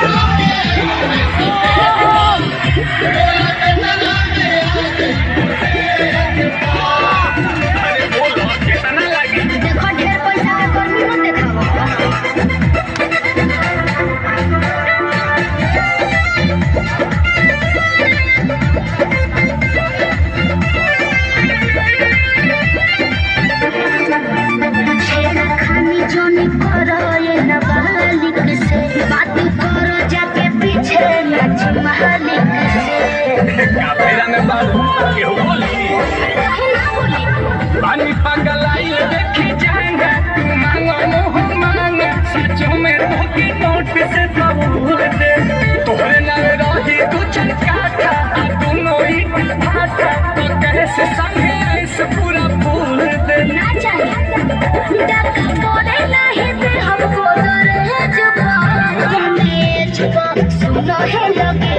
अरे बोलो काफेरा में बोली काहे ना बोली पानी पगलाई देखी जाएँगे तू मांगो मुँह मांग सचो में धोखे नोट से कबूल दे तोहरे नाल रही तू चलकाता दोनों ही भाटा तो कैसे संगे ऐसे पूरा फूल दे ना चाहिए डका बोले नहीं दे हमको सुनो है लगेज को बाकी दू हज़ार लेके